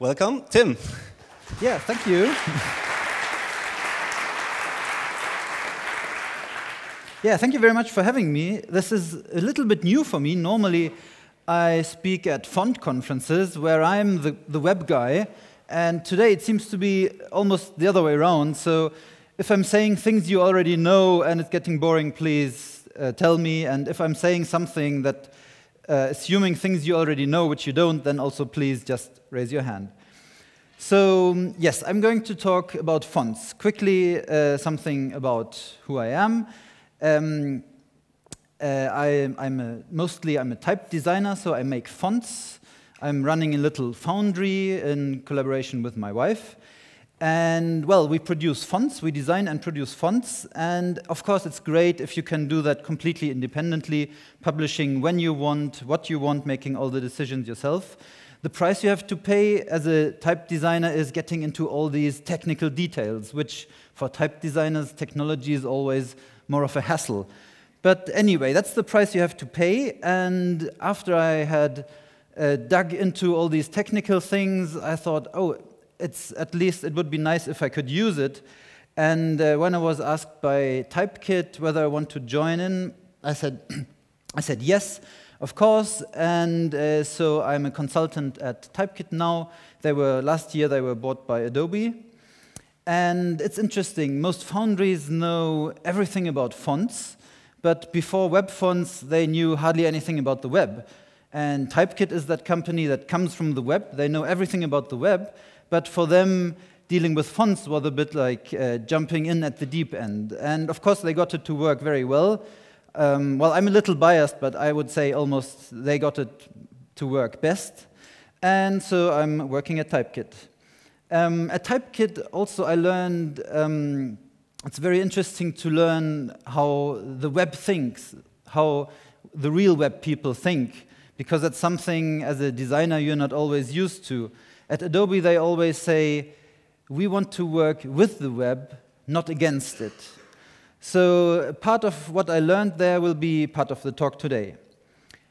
welcome, Tim. Yeah, thank you. yeah, thank you very much for having me. This is a little bit new for me. Normally, I speak at font conferences where I'm the, the web guy, and today it seems to be almost the other way around. So if I'm saying things you already know and it's getting boring, please uh, tell me. And if I'm saying something that, uh, assuming things you already know, which you don't, then also please just raise your hand. So, um, yes, I'm going to talk about fonts. Quickly, uh, something about who I am. Um, uh, I, am mostly I'm a type designer, so I make fonts. I'm running a little foundry in collaboration with my wife. And well, we produce fonts, we design and produce fonts, and of course it's great if you can do that completely independently, publishing when you want, what you want, making all the decisions yourself. The price you have to pay as a type designer is getting into all these technical details, which for type designers, technology is always more of a hassle. But anyway, that's the price you have to pay, and after I had uh, dug into all these technical things, I thought, oh, it's at least it would be nice if I could use it. And uh, when I was asked by Typekit whether I want to join in, I said, I said yes, of course. And uh, so I'm a consultant at Typekit now. They were last year they were bought by Adobe. And it's interesting. Most foundries know everything about fonts, but before web fonts, they knew hardly anything about the web. And Typekit is that company that comes from the web. They know everything about the web, but for them, dealing with fonts was a bit like uh, jumping in at the deep end. And of course, they got it to work very well. Um, well, I'm a little biased, but I would say almost they got it to work best. And so I'm working at Typekit. Um, at Typekit, also, I learned um, it's very interesting to learn how the web thinks, how the real web people think, because that's something as a designer you're not always used to. At Adobe, they always say, we want to work with the web, not against it. So part of what I learned there will be part of the talk today.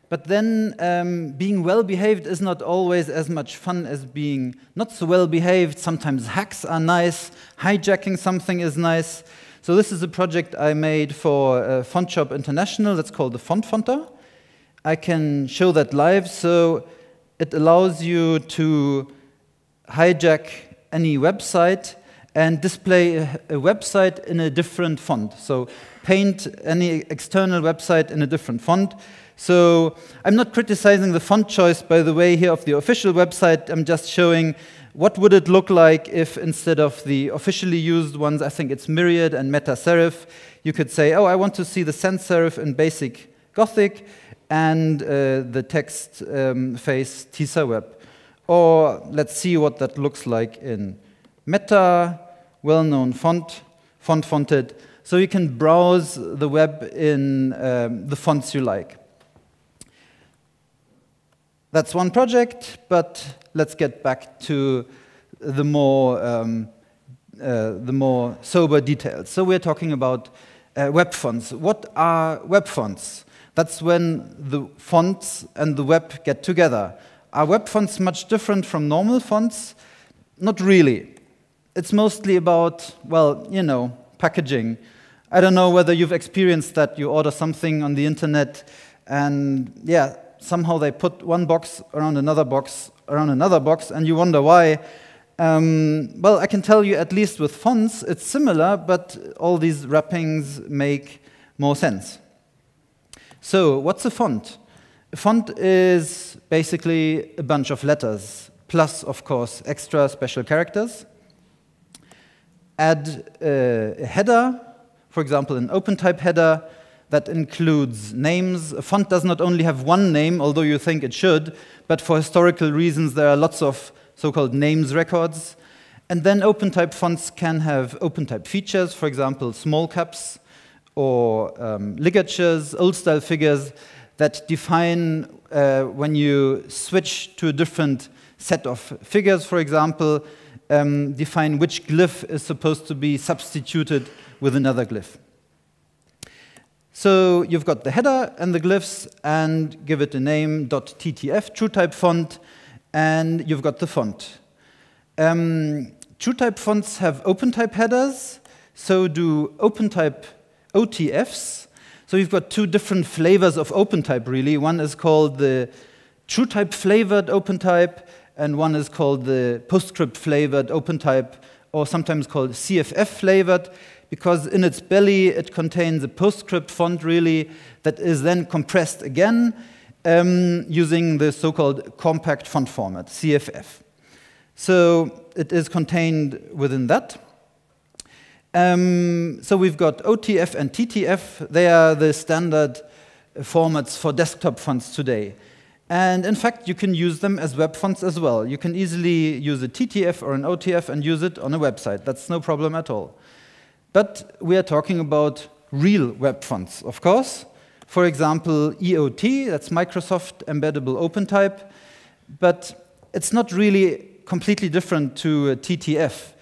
But then um, being well behaved is not always as much fun as being not so well behaved. Sometimes hacks are nice, hijacking something is nice. So this is a project I made for uh, FontShop International that's called the Font. I can show that live. So it allows you to hijack any website and display a, website in a different font. So paint any external website in a different font. So I'm not criticizing the font choice, by the way, here of the official website. I'm just showing what would it look like if instead of the officially used ones, I think it's Myriad and Meta Serif, you could say, oh, I want to see the sans serif in basic Gothic and uh, the text um, face TisaWeb. Or let's see what that looks like in Meta, well-known font, font fonted. So you can browse the web in um, the fonts you like. That's one project, but let's get back to the more, um, uh, the more sober details. So we're talking about uh, web fonts. What are web fonts? That's when the fonts and the web get together. Are web fonts much different from normal fonts? Not really. It's mostly about, well, you know, packaging. I don't know whether you've experienced that. You order something on the internet, and yeah, somehow they put one box around another box around another box, and you wonder why. Um, well, I can tell you, at least with fonts, it's similar, but all these wrappings make more sense. So, what's a font? A font is basically a bunch of letters, plus, of course, extra special characters. Add a header, for example, an OpenType header that includes names. A font does not only have one name, although you think it should, but for historical reasons, there are lots of so-called names records. And then OpenType fonts can have OpenType features, for example, small caps or um, ligatures, old-style figures that define uh, when you switch to a different set of figures, for example, um, define which glyph is supposed to be substituted with another glyph. So you've got the header and the glyphs, and give it a name, .ttf, TrueType font, and you've got the font. Um, TrueType fonts have OpenType headers, so do OpenType OTFs. So we've got two different flavors of OpenType, really. One is called the TrueType flavored OpenType, and one is called the PostScript flavored OpenType, or sometimes called CFF flavored, because in its belly it contains a PostScript font, really, that is then compressed again um, using the so called compact font format, CFF. So it is contained within that. Um, so we've got OTF and TTF. They are the standard formats for desktop fonts today. And in fact, you can use them as web fonts as well. You can easily use a TTF or an OTF and use it on a website. That's no problem at all. But we are talking about real web fonts, of course. For example, EOT, that's Microsoft Embeddable OpenType. But it's not really completely different to TTF.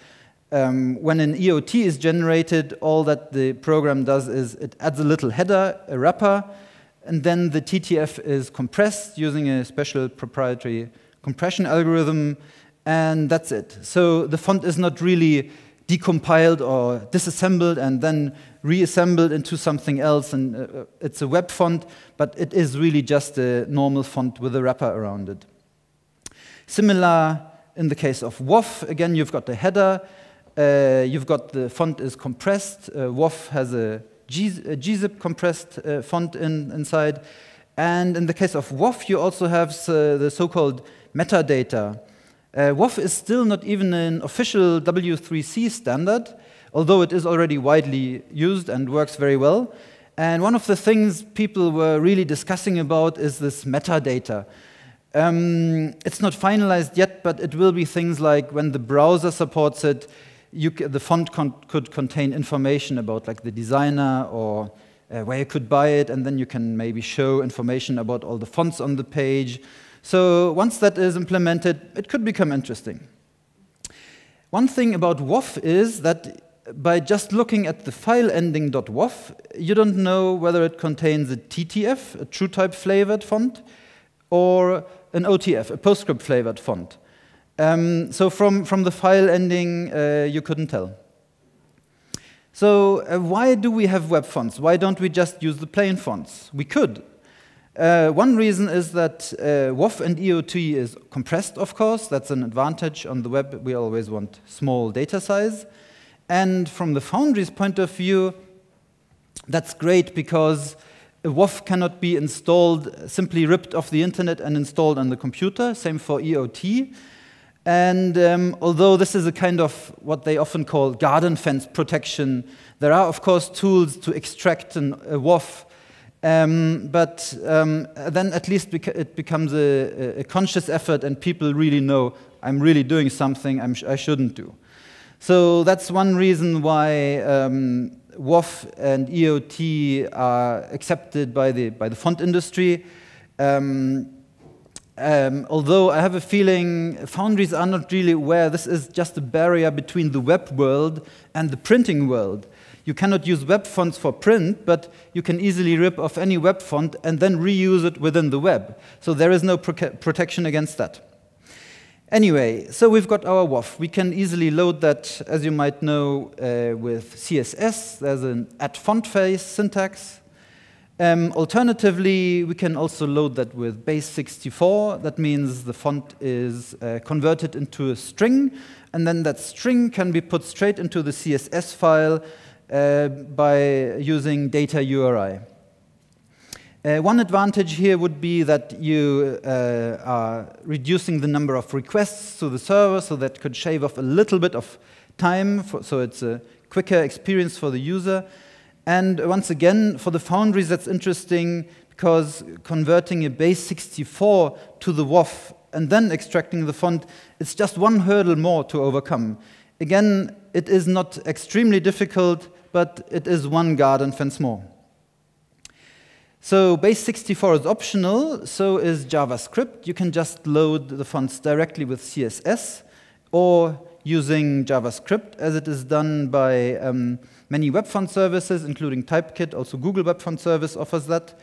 Um, when an EOT is generated, all that the program does is it adds a little header, a wrapper, and then the TTF is compressed using a special proprietary compression algorithm, and that's it. So the font is not really decompiled or disassembled and then reassembled into something else, and uh, it's a web font, but it is really just a normal font with a wrapper around it. Similar in the case of WOFF, again, you've got the header, uh, you've got the font is compressed. Uh, WOFF has a, gzip compressed uh, font in, inside. And in the case of WOFF, you also have uh, the so-called metadata. Uh, WOFF is still not even an official W3C standard, although it is already widely used and works very well. And one of the things people were really discussing about is this metadata. Um, it's not finalized yet, but it will be things like when the browser supports it, the font con could contain information about like the designer or uh, where you could buy it, and then you can maybe show information about all the fonts on the page. So once that is implemented, it could become interesting. One thing about WOFF is that by just looking at the file ending .woff, you don't know whether it contains a TTF, a TrueType flavored font, or an OTF, a PostScript flavored font. Um, so from, from the file ending, uh, you couldn't tell. So uh, why do we have web fonts? Why don't we just use the plain fonts? We could. Uh, one reason is that uh, WOFF and EOT is compressed, of course. That's an advantage on the web. We always want small data size. And from the Foundry's point of view, that's great because WOFF cannot be installed, simply ripped off the internet and installed on the computer. Same for EOT. And um, although this is a kind of what they often call garden fence protection, there are, of course, tools to extract an, a WOFF. Um, but um, then at least it becomes a, a, conscious effort, and people really know I'm really doing something sh I shouldn't do. So that's one reason why um, WOFF and EOT are accepted by the, by the font industry. Um, um, although I have a feeling foundries are not really aware this is just a barrier between the web world and the printing world. You cannot use web fonts for print, but you can easily rip off any web font and then reuse it within the web. So there is no protection against that. Anyway, so we've got our WOFF. We can easily load that, as you might know, uh, with CSS. There's an @font-face syntax. Um, alternatively, we can also load that with base64. That means the font is uh, converted into a string, and then that string can be put straight into the CSS file uh, by using data URI. Uh, one advantage here would be that you uh, are reducing the number of requests to the server, so that could shave off a little bit of time, for, so it's a quicker experience for the user. And once again, for the foundries, that's interesting because converting a base 64 to the WOFF and then extracting the font, it's just one hurdle more to overcome. Again, it is not extremely difficult, but it is one garden fence more. So base 64 is optional, so is JavaScript. You can just load the fonts directly with CSS or using JavaScript, as it is done by um, many web font services, including Typekit. Also, Google Web Font Service offers that.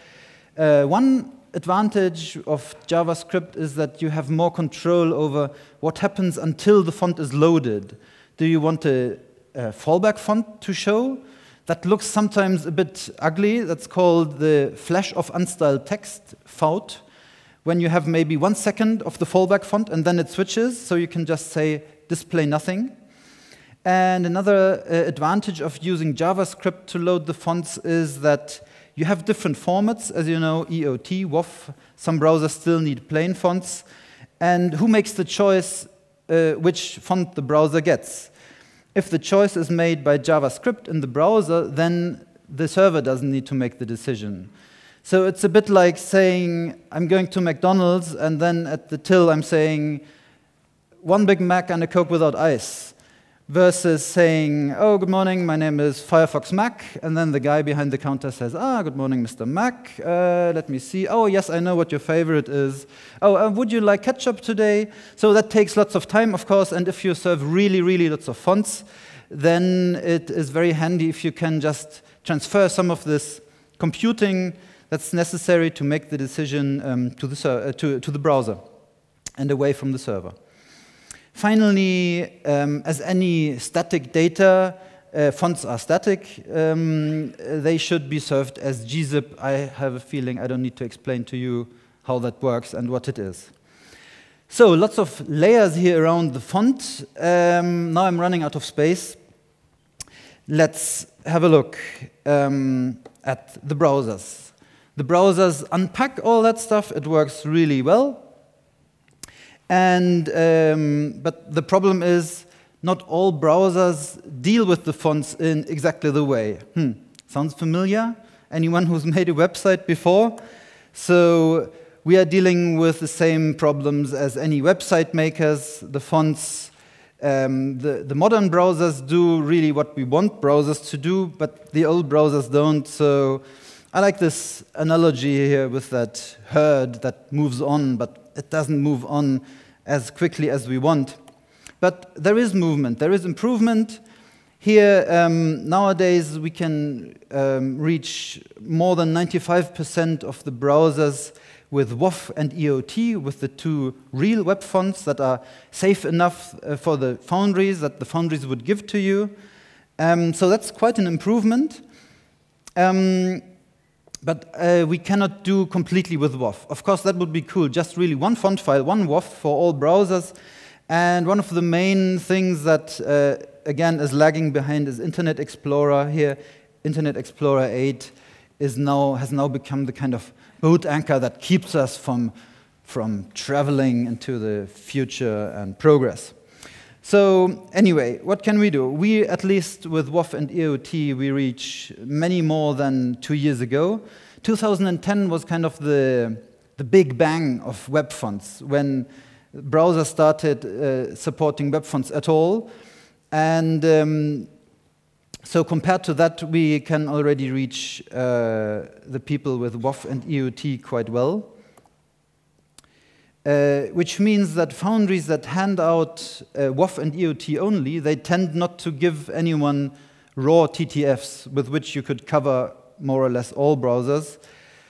Uh, one advantage of JavaScript is that you have more control over what happens until the font is loaded. Do you want a, a fallback font to show? That looks sometimes a bit ugly. That's called the flash of unstyled text, FOUT, when you have maybe one second of the fallback font and then it switches, so you can just say display nothing. And another uh, advantage of using JavaScript to load the fonts is that you have different formats, as you know, EOT, WOFF. Some browsers still need plain fonts. And who makes the choice uh, which font the browser gets? If the choice is made by JavaScript in the browser, then the server doesn't need to make the decision. So it's a bit like saying, I'm going to McDonald's, and then at the till I'm saying, one Big Mac and a Coke without ice versus saying, oh, good morning, my name is Firefox Mac, and then the guy behind the counter says, ah, good morning, Mr. Mac, uh, let me see, oh, yes, I know what your favorite is. Oh, uh, would you like ketchup today? So that takes lots of time, of course, and if you serve really, really lots of fonts, then it is very handy if you can just transfer some of this computing that's necessary to make the decision um, to, the uh, to, to the browser and away from the server. Finally, um, as any static data, uh, fonts are static. Um, they should be served as gzip. I have a feeling I don't need to explain to you how that works and what it is. So lots of layers here around the font. Um, now I'm running out of space. Let's have a look um, at the browsers. The browsers unpack all that stuff. It works really well. And, um, but the problem is not all browsers deal with the fonts in exactly the way. Hmm. Sounds familiar? Anyone who's made a website before? So we are dealing with the same problems as any website makers. The fonts, um, the, the modern browsers do really what we want browsers to do, but the old browsers don't. So I like this analogy here with that herd that moves on, but it doesn't move on as quickly as we want. But there is movement, there is improvement. Here, um, nowadays, we can um, reach more than 95% of the browsers with WOFF and EOT, with the two real web fonts that are safe enough uh, for the foundries that the foundries would give to you. Um, so that's quite an improvement. Um, but uh, we cannot do completely with WOFF. Of course, that would be cool. Just really one font file, one WOFF for all browsers. And one of the main things that, uh, again, is lagging behind is Internet Explorer here. Internet Explorer 8 is now, has now become the kind of boat anchor that keeps us from, from traveling into the future and progress. So anyway, what can we do? We, at least with WOFF and EOT, we reach many more than two years ago. 2010 was kind of the, the big bang of web fonts when browsers started uh, supporting web fonts at all. And um, so compared to that, we can already reach uh, the people with WOFF and EOT quite well. Uh, which means that foundries that hand out uh, and EOT only, they tend not to give anyone raw TTFs with which you could cover more or less all browsers.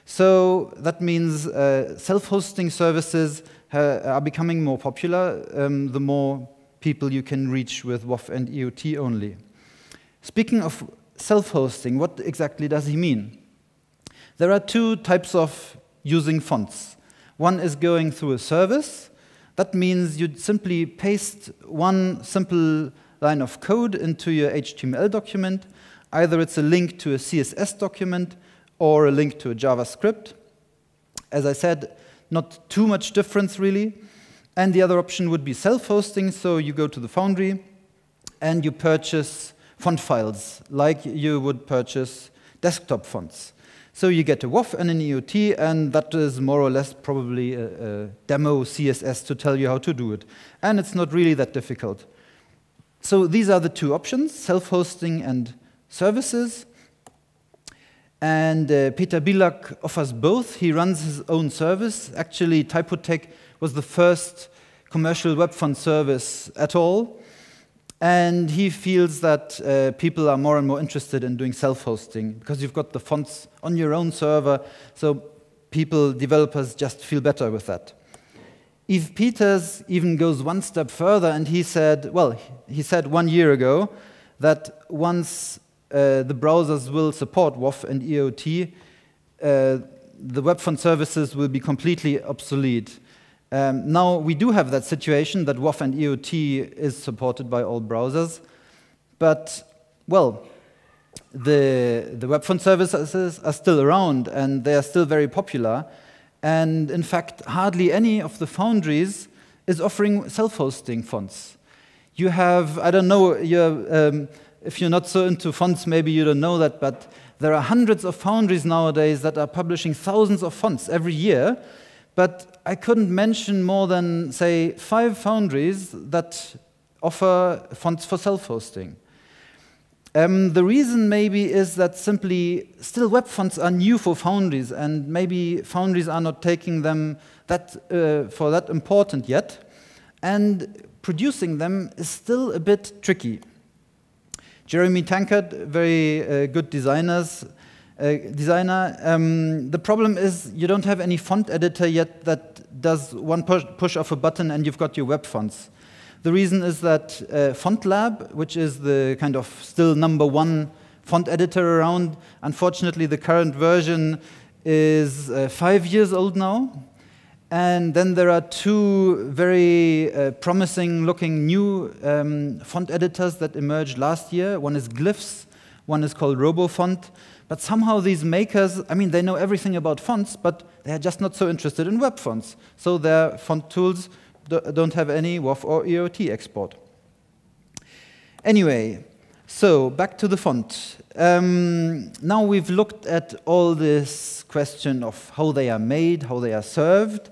So that means uh, self-hosting services are becoming more popular um, the more people you can reach with WOFF and EOT only. Speaking of self-hosting, what exactly does he mean? There are two types of using fonts. One is going through a service. That means you simply paste one simple line of code into your HTML document. Either it's a link to a CSS document or a link to a JavaScript. As I said, not too much difference really. And the other option would be self-hosting, so you go to the Foundry and you purchase font files like you would purchase desktop fonts. So you get a WOFF and an EOT, and that is more or less probably a, a, demo CSS to tell you how to do it. And it's not really that difficult. So these are the two options, self-hosting and services. And uh, Peter Bilak offers both. He runs his own service. Actually, Typotheque was the first commercial web font service at all. And he feels that uh, people are more and more interested in doing self-hosting because you've got the fonts on your own server. So people, developers, just feel better with that. Yves Peters even goes one step further and he said, well, he said one year ago that once uh, the browsers will support WOFF and EOT, uh, the web font services will be completely obsolete. Um, now, we do have that situation that WOFF and EOT is supported by all browsers, but, well, the, the web font services are still around and they are still very popular. And in fact, hardly any of the foundries is offering self-hosting fonts. You have, I don't know, you're, um, if you're not so into fonts, maybe you don't know that, but there are hundreds of foundries nowadays that are publishing thousands of fonts every year. But I couldn't mention more than, say, five foundries that offer fonts for self-hosting. Um, the reason maybe is that simply still web fonts are new for foundries, and maybe foundries are not taking them that, uh, for that important yet, and producing them is still a bit tricky. Jeremy Tankard, very uh, good designers, designer. Um, the problem is you don't have any font editor yet that does one push, push of a button and you've got your web fonts. The reason is that uh, FontLab, which is the kind of still number one font editor around, unfortunately, the current version is uh, five years old now. And then there are two very uh, promising looking new um, font editors that emerged last year. One is Glyphs, one is called RoboFont. But somehow these makers, I mean, they know everything about fonts, but they're just not so interested in web fonts. So their font tools don't have any WOFF or EOT export. Anyway, so back to the font. Um, now we've looked at all this question of how they are made, how they are served,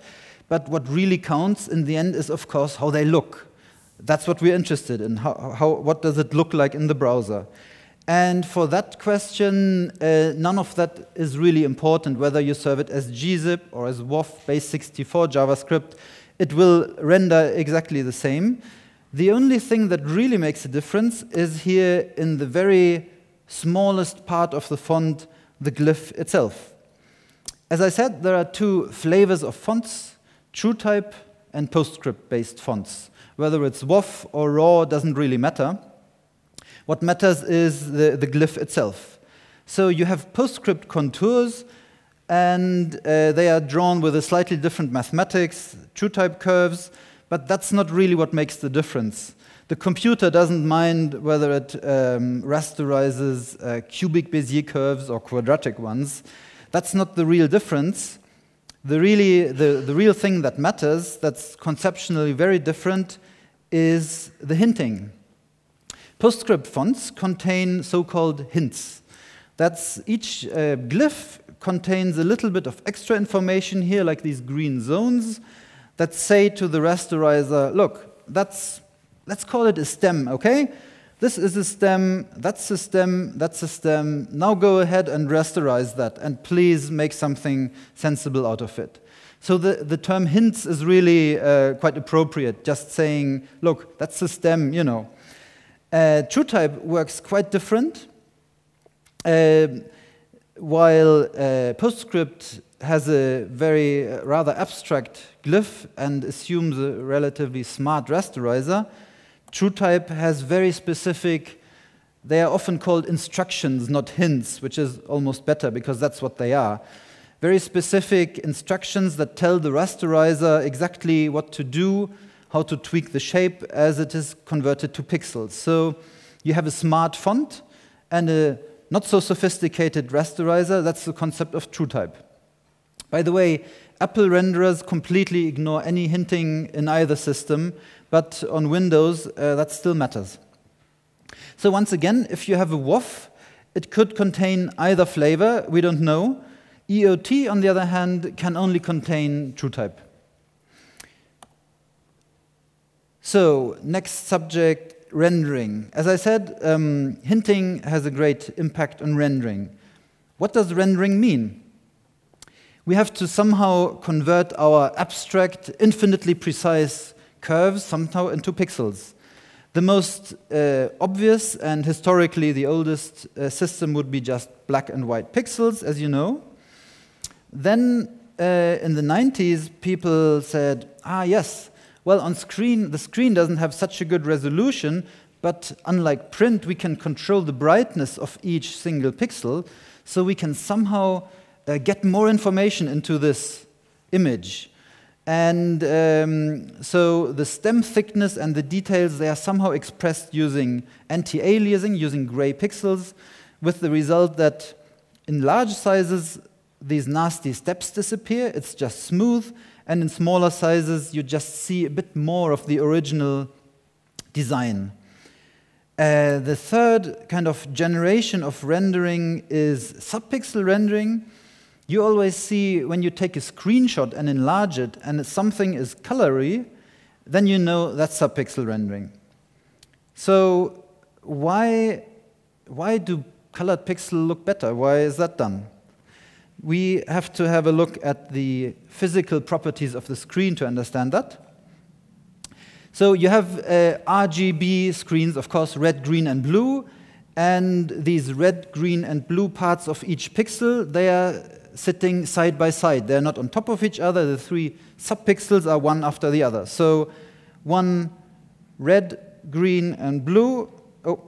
but what really counts in the end is, of course, how they look. That's what we're interested in. How, how, what does it look like in the browser? And for that question, uh, none of that is really important, whether you serve it as gzip or as WOFF base64 JavaScript it will render exactly the same. The only thing that really makes a difference is here in the very smallest part of the font, the glyph itself. As I said, there are two flavors of fonts, TrueType and PostScript-based fonts. Whether it's WOFF or RAW doesn't really matter. What matters is the, the glyph itself. So you have PostScript contours, and uh, they are drawn with a slightly different mathematics, true type curves, but that's not really what makes the difference. The computer doesn't mind whether it um, rasterizes uh, cubic Bezier curves or quadratic ones. That's not the real difference. The, really, the, the real thing that matters, that's conceptually very different, is the hinting. PostScript fonts contain so-called hints. That's each uh, glyph contains a little bit of extra information here, like these green zones, that say to the rasterizer, look, that's, let's call it a stem, okay? This is a stem, that's a stem, that's a stem. Now go ahead and rasterize that, and please make something sensible out of it. So the, the term hints is really uh, quite appropriate, just saying, look, that's a stem, you know. Uh, TrueType works quite different. Uh, while uh, PostScript has a very uh, rather abstract glyph and assumes a relatively smart rasterizer, TrueType has very specific, they are often called instructions, not hints, which is almost better because that's what they are. Very specific instructions that tell the rasterizer exactly what to do, how to tweak the shape as it is converted to pixels. So you have a smart font and a not so sophisticated rasterizer, that's the concept of TrueType. By the way, Apple renderers completely ignore any hinting in either system, but on Windows, uh, that still matters. So once again, if you have a WOFF, it could contain either flavor, we don't know. EOT, on the other hand, can only contain TrueType. So, next subject, rendering. As I said, um, hinting has a great impact on rendering. What does rendering mean? We have to somehow convert our abstract, infinitely precise curves somehow into pixels. The most uh, obvious and historically the oldest uh, system would be just black and white pixels, as you know. Then uh, in the 90s, people said, ah, yes, well, on screen, the screen doesn't have such a good resolution, but unlike print, we can control the brightness of each single pixel, so we can somehow uh, get more information into this image. And um, so the stem thickness and the details, they are somehow expressed using anti-aliasing, using gray pixels, with the result that in large sizes, these nasty steps disappear. It's just smooth. And in smaller sizes, you just see a bit more of the original design. Uh, the third kind of generation of rendering is subpixel rendering. You always see when you take a screenshot and enlarge it and something is colory, then you know that's subpixel rendering. So why, why do colored pixels look better? Why is that done? We have to have a look at the physical properties of the screen to understand that. So you have uh, RGB screens, of course, red, green, and blue. And these red, green, and blue parts of each pixel, they are sitting side by side. They're not on top of each other. The three subpixels are one after the other. So one red, green, and blue oh,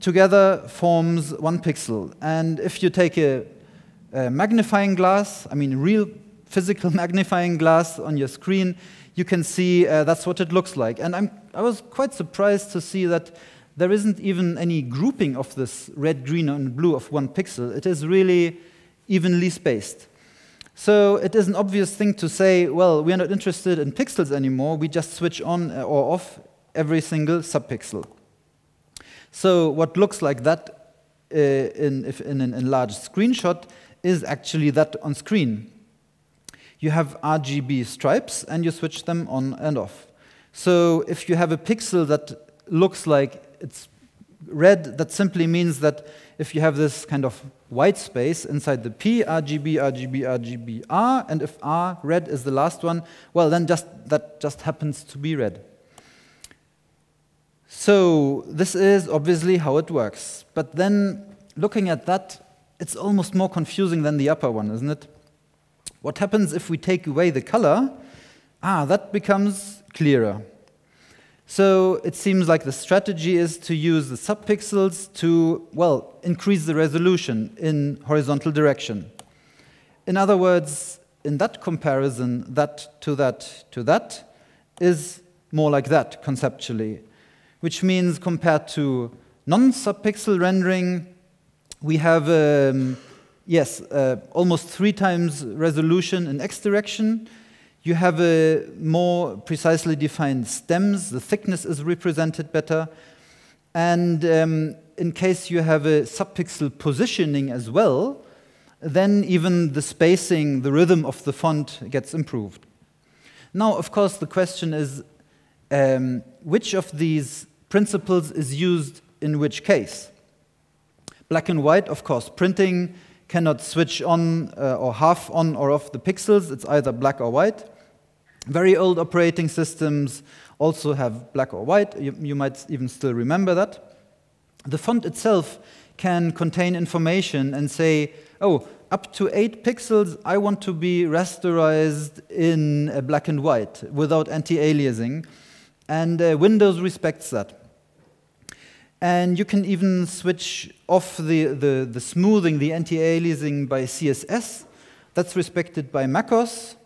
together forms one pixel. And if you take a, a magnifying glass, I mean real physical magnifying glass on your screen, you can see uh, that's what it looks like. And I'm, I was quite surprised to see that there isn't even any grouping of this red, green, and blue of one pixel. It is really evenly spaced. So it is an obvious thing to say, well, we are not interested in pixels anymore. We just switch on uh, or off every single subpixel. So what looks like that uh, in, in an enlarged screenshot is actually that on screen you have RGB stripes and you switch them on and off. So if you have a pixel that looks like it's red, that simply means that if you have this kind of white space inside the P, RGB, RGB, RGB, R, and if R, red is the last one, well, then just, that just happens to be red. So this is obviously how it works. But then looking at that, it's almost more confusing than the upper one, isn't it? What happens if we take away the color? Ah, that becomes clearer. So it seems like the strategy is to use the subpixels to, well, increase the resolution in horizontal direction. In other words, in that comparison, that to that to that is more like that conceptually, which means compared to non-subpixel rendering, we have um, yes, uh, almost three times resolution in x direction. You have a more precisely defined stems. The thickness is represented better. And um, in case you have a subpixel positioning as well, then even the spacing, the rhythm of the font gets improved. Now, of course, the question is um, which of these principles is used in which case? Black and white, of course, printing cannot switch on uh, or half on or off the pixels. It's either black or white. Very old operating systems also have black or white. You, you might even still remember that. The font itself can contain information and say, oh, up to eight pixels, I want to be rasterized in black and white without anti-aliasing. And uh, Windows respects that. And you can even switch off the, the, the smoothing, the anti-aliasing by CSS. That's respected by macOS.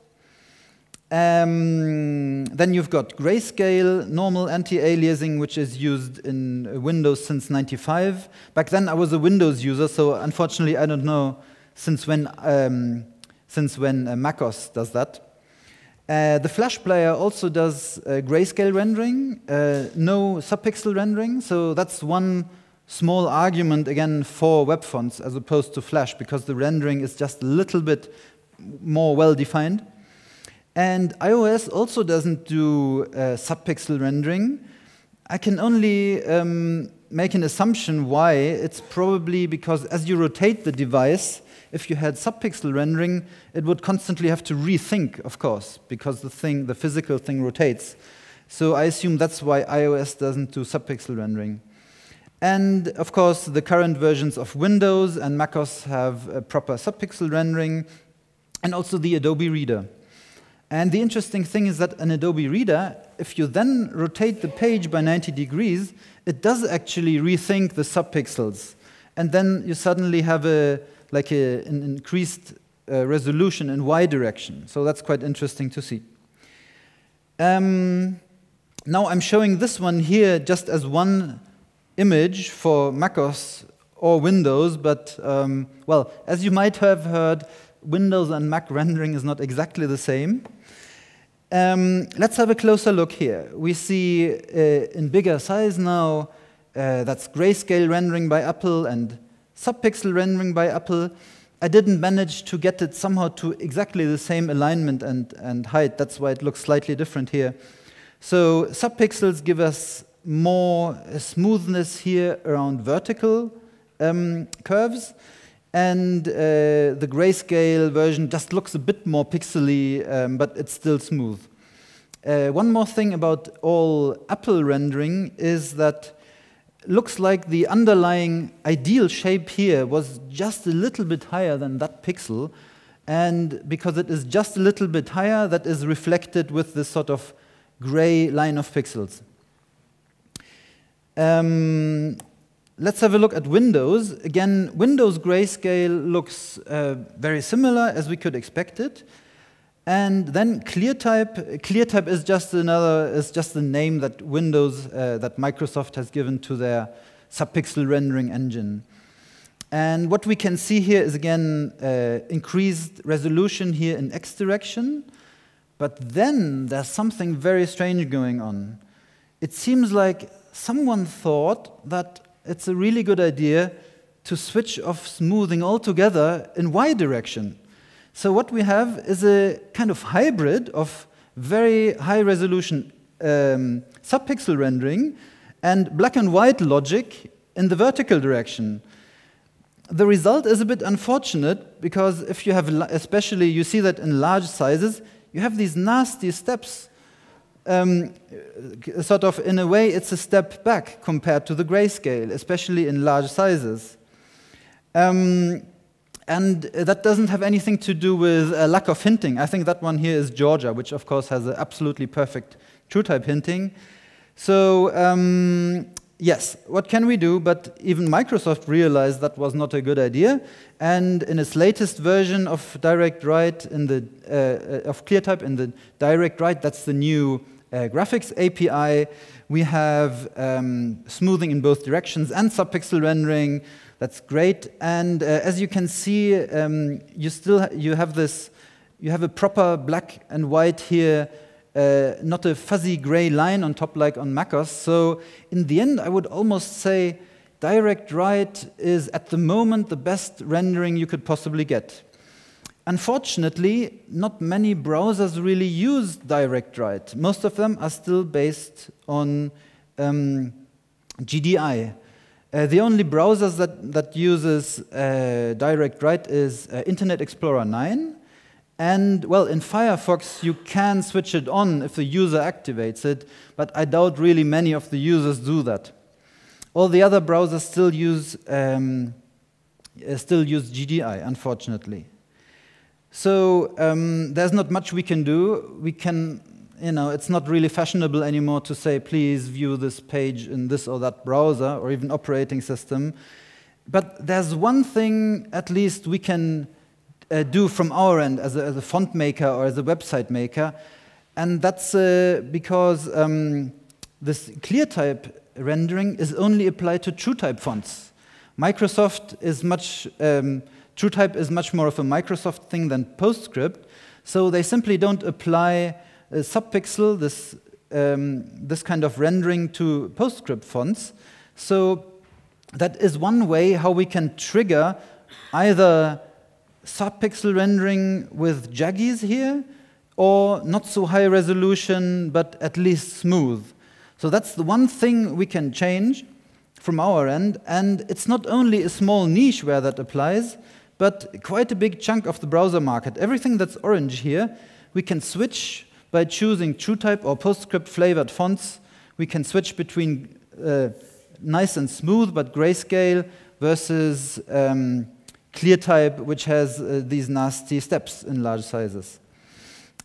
Um, then you've got grayscale, normal anti-aliasing, which is used in Windows since 95. Back then I was a Windows user, so unfortunately I don't know since when, um, since when uh, macOS does that. Uh, the Flash player also does uh, grayscale rendering, uh, no subpixel rendering, so that's one small argument again for web fonts as opposed to Flash because the rendering is just a little bit more well defined. And iOS also doesn't do uh, subpixel rendering. I can only um, make an assumption why. It's probably because as you rotate the device, if you had subpixel rendering, it would constantly have to rethink, of course, because the thing, the physical thing rotates. So I assume that's why iOS doesn't do subpixel rendering. And of course, the current versions of Windows and macOS have a proper subpixel rendering. and also the Adobe Reader. And the interesting thing is that an Adobe Reader, if you then rotate the page by 90 degrees, it does actually rethink the subpixels. And then you suddenly have a, like a, an increased uh, resolution in Y direction. So that's quite interesting to see. Um, now I'm showing this one here just as one image for macOS or Windows, but um, well, as you might have heard, Windows and Mac rendering is not exactly the same. Um, let's have a closer look here. We see uh, in bigger size now, uh, that's grayscale rendering by Apple and subpixel rendering by Apple. I didn't manage to get it somehow to exactly the same alignment and, and height. That's why it looks slightly different here. So subpixels give us more smoothness here around vertical um, curves. And uh, the grayscale version just looks a bit more pixely, um, but it's still smooth. Uh, one more thing about all Apple rendering is that looks like the underlying ideal shape here was just a little bit higher than that pixel. And because it is just a little bit higher, that is reflected with this sort of gray line of pixels. Um, let's have a look at Windows. Again, Windows grayscale looks uh, very similar as we could expect it. And then ClearType, ClearType is just another, is just the name that Windows, uh, that Microsoft has given to their subpixel rendering engine. And what we can see here is again uh, increased resolution here in X direction. But then there's something very strange going on. It seems like someone thought that it's a really good idea to switch off smoothing altogether in y direction. So what we have is a kind of hybrid of very high resolution um, subpixel rendering and black and white logic in the vertical direction. The result is a bit unfortunate because if you have, especially you see that in large sizes, you have these nasty steps um, sort of, in a way, it's a step back compared to the grayscale, especially in large sizes. Um, and that doesn't have anything to do with a lack of hinting. I think that one here is Georgia, which of course has an absolutely perfect TrueType hinting. So um, yes, what can we do? But even Microsoft realized that was not a good idea. And in its latest version of DirectWrite in the uh, of ClearType in the DirectWrite, that's the new uh, graphics API. We have um, smoothing in both directions and subpixel rendering. That's great. And uh, as you can see, um, you still ha you have this. You have a proper black and white here uh, not a fuzzy gray line on top like on MacOS. So in the end, I would almost say DirectWrite is at the moment the best rendering you could possibly get. Unfortunately, not many browsers really use DirectWrite. Most of them are still based on um, GDI. Uh, the only browsers that, that uses uh, DirectWrite is uh, Internet Explorer 9, and well, in Firefox, you can switch it on if the user activates it, but I doubt really many of the users do that. All the other browsers still use, um, uh, still use GDI, unfortunately. So um, there's not much we can do. We can, you know, it's not really fashionable anymore to say, please view this page in this or that browser or even operating system. But there's one thing at least we can uh, do from our end as a, as a, font maker or as a website maker. And that's uh, because um, this ClearType rendering is only applied to TrueType fonts. Microsoft is much, um, TrueType is much more of a Microsoft thing than PostScript, so they simply don't apply subpixel, this, um, this kind of rendering to PostScript fonts. So that is one way how we can trigger either subpixel rendering with jaggies here, or not so high resolution, but at least smooth. So that's the one thing we can change from our end, and it's not only a small niche where that applies, but quite a big chunk of the browser market. Everything that's orange here, we can switch by choosing TrueType or PostScript flavored fonts. We can switch between uh, nice and smooth, but grayscale versus um, ClearType, which has uh, these nasty steps in large sizes.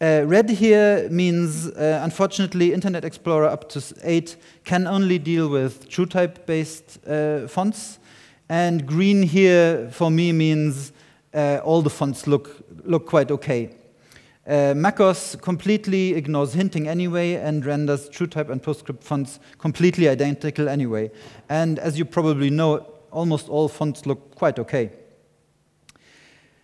Uh, red here means, uh, unfortunately, Internet Explorer up to 8 can only deal with TrueType based uh, fonts. And green here, for me, means uh, all the fonts look, look quite okay. Uh, MacOS completely ignores hinting anyway and renders TrueType and PostScript fonts completely identical anyway. And as you probably know, almost all fonts look quite okay.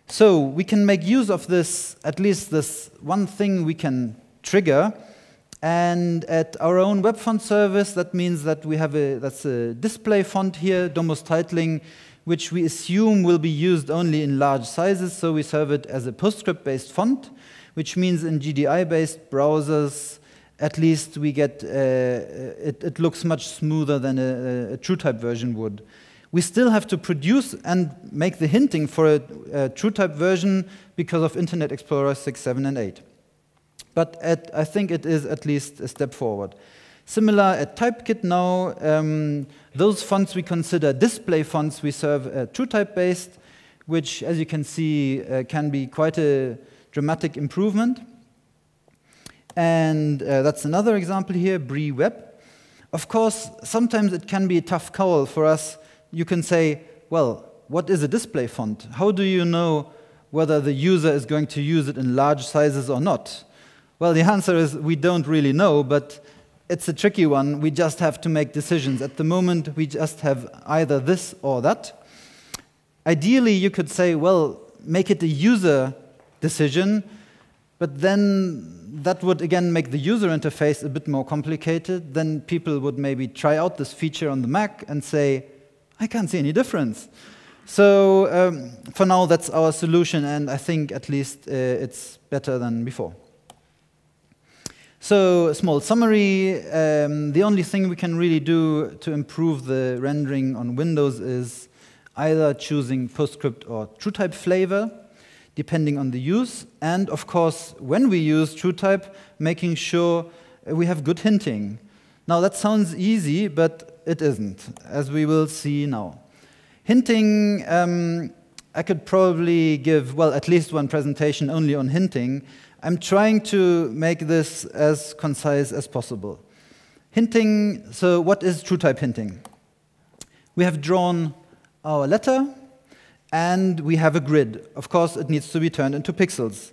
So we can make use of this, at least this one thing we can trigger. And at our own web font service, that means that we have a, that's a display font here, Domus titling, which we assume will be used only in large sizes. So we serve it as a PostScript-based font, which means in GDI-based browsers, at least we get, uh, it, it, looks much smoother than a, a TrueType version would. We still have to produce and make the hinting for a, a TrueType version because of Internet Explorer 6, 7, and 8. But at, I think it is at least a step forward. Similar at Typekit now, um, those fonts we consider display fonts we serve uh, TrueType based, which, as you can see, uh, can be quite a dramatic improvement. And uh, that's another example here, Brie Web. Of course, sometimes it can be a tough call for us you can say, well, what is a display font? How do you know whether the user is going to use it in large sizes or not? Well, the answer is we don't really know, but it's a tricky one. We just have to make decisions. At the moment, we just have either this or that. Ideally, you could say, well, make it a user decision, but then that would again make the user interface a bit more complicated. Then people would maybe try out this feature on the Mac and say, I can't see any difference. So um, for now, that's our solution, and I think at least uh, it's better than before. So a small summary, um, the only thing we can really do to improve the rendering on Windows is either choosing PostScript or TrueType flavor, depending on the use, and of course, when we use TrueType, making sure we have good hinting. Now that sounds easy, but it isn't, as we will see now. Hinting, um, I could probably give, well, at least one presentation only on hinting. I'm trying to make this as concise as possible. Hinting, so what is TrueType hinting? We have drawn our letter, and we have a grid. Of course, it needs to be turned into pixels.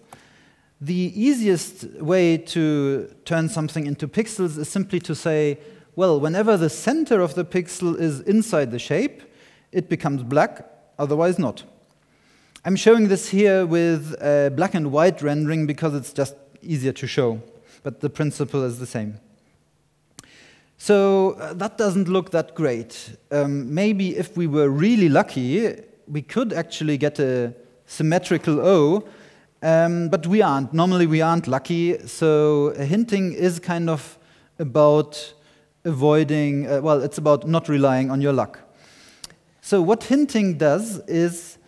The easiest way to turn something into pixels is simply to say, well, whenever the center of the pixel is inside the shape, it becomes black, otherwise not. I'm showing this here with a black and white rendering because it's just easier to show, but the principle is the same. So uh, that doesn't look that great. Um, maybe if we were really lucky, we could actually get a symmetrical O, um, but we aren't. Normally we aren't lucky, so hinting is kind of about avoiding, uh, well, it's about not relying on your luck. So what hinting does is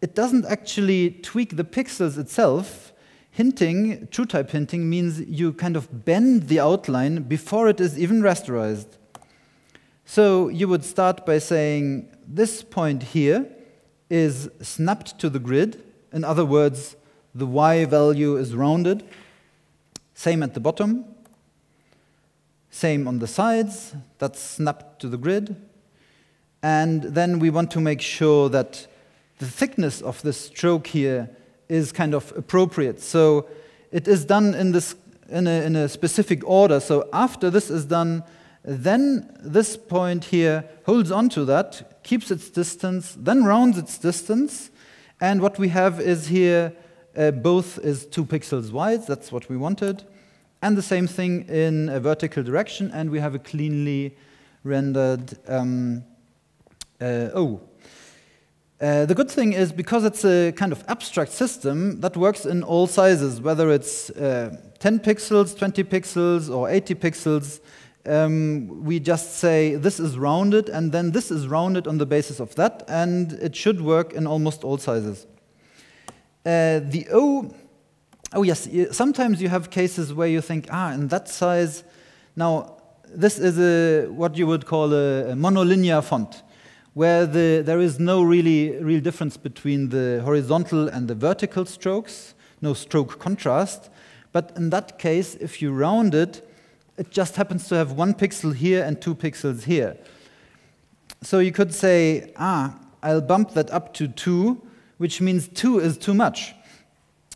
it doesn't actually tweak the pixels itself. Hinting, true-type hinting, means you kind of bend the outline before it is even rasterized. So you would start by saying this point here is snapped to the grid. In other words, the y value is rounded. Same at the bottom. Same on the sides, that's snapped to the grid. And then we want to make sure that the thickness of the stroke here is kind of appropriate. So it is done in, this, in, a, in a specific order. So after this is done, then this point here holds on to that, keeps its distance, then rounds its distance. And what we have is here, uh, both is two pixels wide, that's what we wanted. And the same thing in a vertical direction, and we have a cleanly rendered um, uh, O. Uh, the good thing is because it's a kind of abstract system that works in all sizes, whether it's uh, 10 pixels, 20 pixels, or 80 pixels. Um, we just say this is rounded, and then this is rounded on the basis of that, and it should work in almost all sizes. Uh, the O Oh, yes, sometimes you have cases where you think, ah, in that size, now this is a, what you would call a, a monolinear font, where the, there is no really real difference between the horizontal and the vertical strokes, no stroke contrast. But in that case, if you round it, it just happens to have one pixel here and two pixels here. So you could say, ah, I'll bump that up to two, which means two is too much.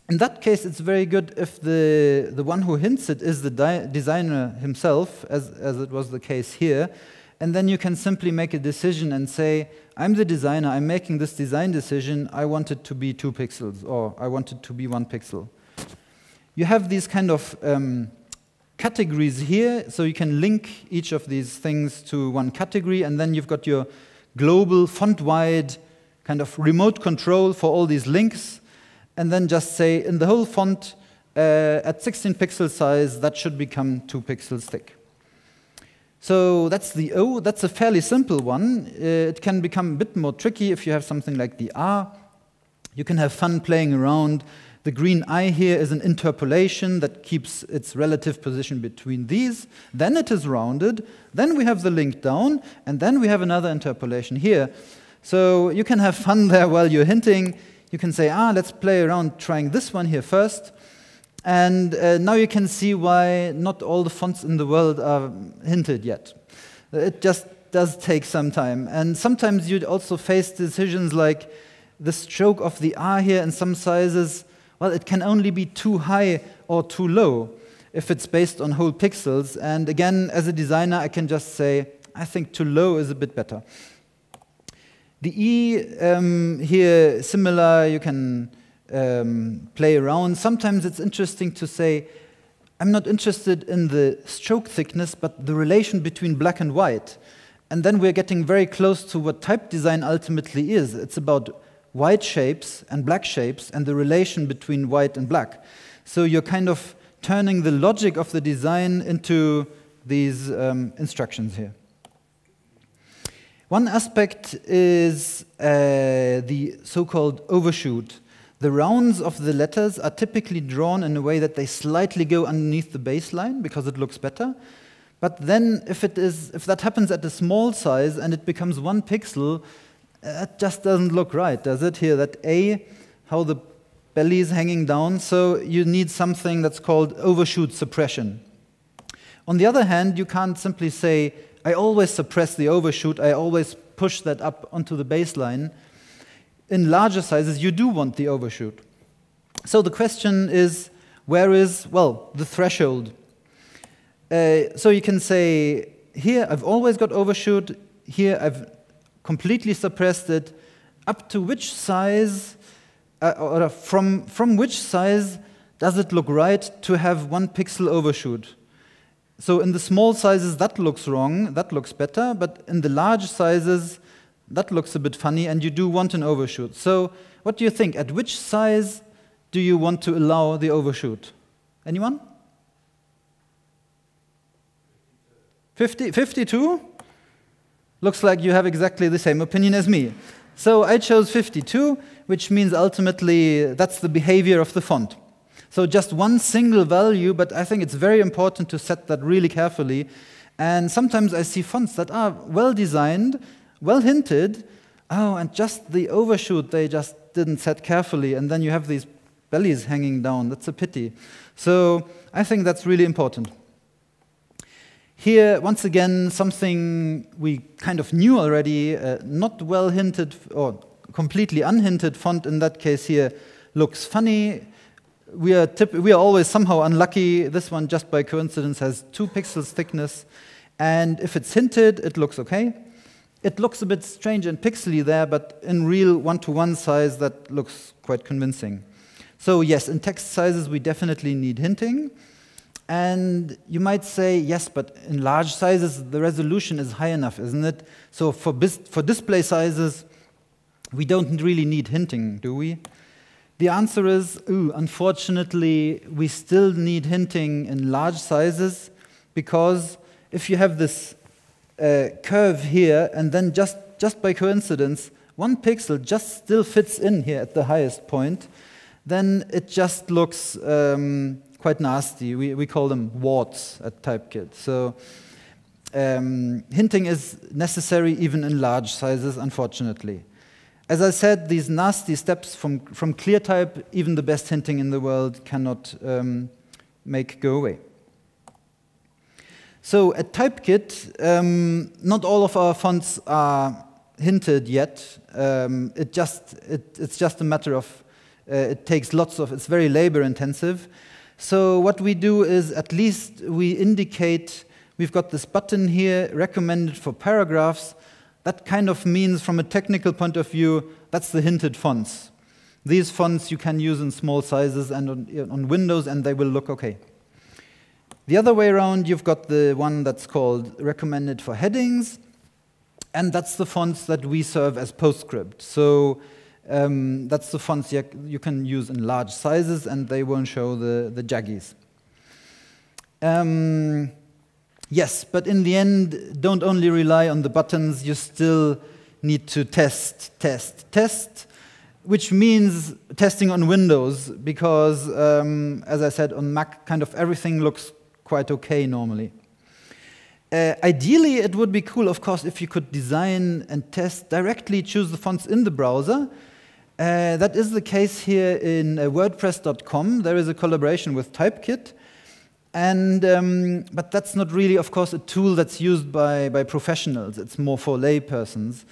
In that case, it's very good if the, the one who hints it is the designer himself, as, as it was the case here, and then you can simply make a decision and say, I'm the designer, I'm making this design decision, I want it to be two pixels, or I want it to be one pixel. You have these kind of um, categories here, so you can link each of these things to one category, and then you've got your global, font-wide kind of remote control for all these links, and then just say, in the whole font, uh, at 16 pixel size, that should become two pixels thick. So that's the O. That's a fairly simple one. Uh, it can become a bit more tricky if you have something like the R. You can have fun playing around. The green I here is an interpolation that keeps its relative position between these. Then it is rounded. Then we have the link down. And then we have another interpolation here. So you can have fun there while you're hinting. You can say, ah, let's play around trying this one here first. And uh, now you can see why not all the fonts in the world are hinted yet. It just does take some time. And sometimes you'd also face decisions like the stroke of the R here in some sizes, well, it can only be too high or too low if it's based on whole pixels. And again, as a designer, I can just say, I think too low is a bit better. The E um, here, similar, you can um, play around. Sometimes it's interesting to say, I'm not interested in the stroke thickness, but the relation between black and white. And then we're getting very close to what type design ultimately is. It's about white shapes and black shapes and the relation between white and black. So you're kind of turning the logic of the design into these um, instructions here. One aspect is uh, the so called overshoot. The rounds of the letters are typically drawn in a way that they slightly go underneath the baseline because it looks better. But then, if, it is, if that happens at a small size and it becomes one pixel, that just doesn't look right, does it? Here, that A, how the belly is hanging down, so you need something that's called overshoot suppression. On the other hand, you can't simply say, I always suppress the overshoot, I always push that up onto the baseline in larger sizes, you do want the overshoot. So the question is, where is, well, the threshold? Uh, so you can say, here I've always got overshoot, here I've completely suppressed it, up to which size, uh, or from, from which size does it look right to have one pixel overshoot? So in the small sizes, that looks wrong, that looks better, but in the large sizes, that looks a bit funny, and you do want an overshoot. So, what do you think? At which size do you want to allow the overshoot? Anyone? 50, 52? Looks like you have exactly the same opinion as me. So I chose 52, which means ultimately that's the behavior of the font. So just one single value, but I think it's very important to set that really carefully. And sometimes I see fonts that are well designed, well hinted. Oh, and just the overshoot they just didn't set carefully, and then you have these bellies hanging down. That's a pity. So I think that's really important. Here, once again, something we kind of knew already, uh, not well hinted or completely unhinted font in that case here looks funny. We are, we are always somehow unlucky. This one, just by coincidence, has two pixels thickness. And if it's hinted, it looks okay. It looks a bit strange and pixely there, but in real one-to-one -one size, that looks quite convincing. So yes, in text sizes, we definitely need hinting. And you might say, yes, but in large sizes, the resolution is high enough, isn't it? So for, for display sizes, we don't really need hinting, do we? The answer is, ooh, unfortunately, we still need hinting in large sizes because if you have this uh, curve here, and then just, just by coincidence, one pixel just still fits in here at the highest point, then it just looks um, quite nasty. We, we call them warts at TypeKit. So um, hinting is necessary even in large sizes, unfortunately. As I said, these nasty steps from, from ClearType, even the best hinting in the world cannot um, make go away. So at Typekit, um, not all of our fonts are hinted yet. Um, it just, it, it's just a matter of, uh, it takes lots of, it's very labor intensive. So what we do is at least we indicate, we've got this button here, recommended for paragraphs. That kind of means from a technical point of view, that's the hinted fonts. These fonts you can use in small sizes and on, on Windows and they will look okay. The other way around, you've got the one that's called recommended for headings, and that's the fonts that we serve as PostScript. So um, that's the fonts you, can use in large sizes, and they won't show the, the jaggies. Um, yes, but in the end, don't only rely on the buttons, you still need to test, test, test, which means testing on Windows, because, um, as I said, on Mac, kind of everything looks quite okay normally. Uh, ideally, it would be cool, of course, if you could design and test directly, choose the fonts in the browser. Uh, that is the case here in uh, WordPress.com. There is a collaboration with Typekit. And, um, but that's not really, of course, a tool that's used by, by professionals. It's more for laypersons.